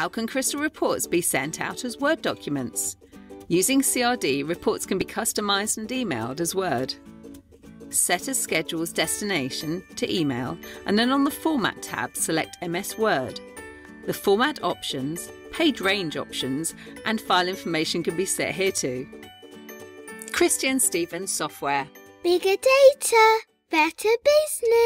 How can Crystal reports be sent out as Word documents? Using CRD, reports can be customised and emailed as Word. Set as schedules destination to email and then on the Format tab select MS Word. The format options, page range options and file information can be set here too. Christian Stevens Software. Bigger data, better business.